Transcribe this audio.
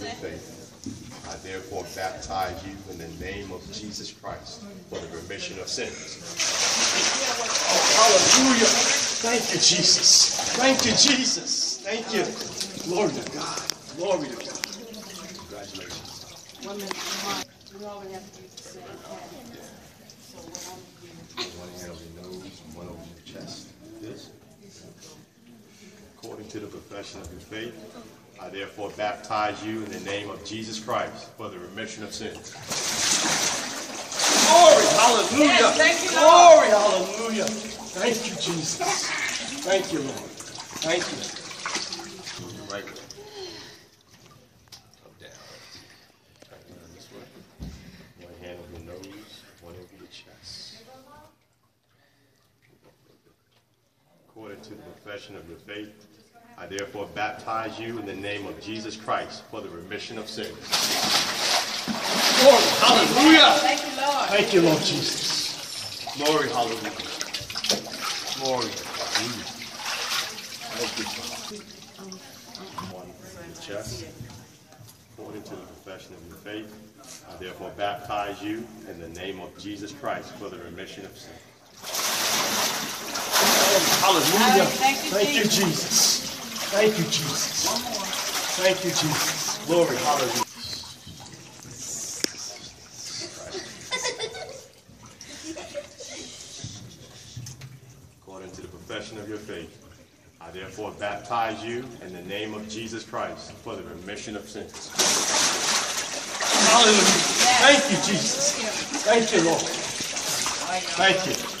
of faith. I therefore baptize you in the name of Jesus Christ for the remission of sins. Oh, hallelujah. Thank you, Jesus. Thank you, Jesus. Thank you. Glory to God. Glory to God. Congratulations. We have to. To the profession of your faith, I therefore baptize you in the name of Jesus Christ for the remission of sins. Glory. Hallelujah. Yes, thank you, Lord. Glory. Hallelujah. Thank you, Jesus. Thank you, Lord. Thank you. Right down. This way. One hand over your nose, one over your chest. According to the profession of your faith, I therefore baptize you in the name of Jesus Christ for the remission of sins. Glory. Hallelujah. thank you, Lord. Thank you, Lord Jesus. Glory. Hallelujah. Glory. Hallelujah. Thank you, Father. One over your chest. According to the profession of your faith, I therefore baptize you in the name of Jesus Christ for the remission of sins. Hallelujah. Thank you, Thank you, Jesus. Thank you, Jesus. Thank you, Jesus. Glory. Hallelujah. According to the profession of your faith, I therefore baptize you in the name of Jesus Christ for the remission of sins. Hallelujah. Thank you, Jesus. Thank you, Lord. Thank you.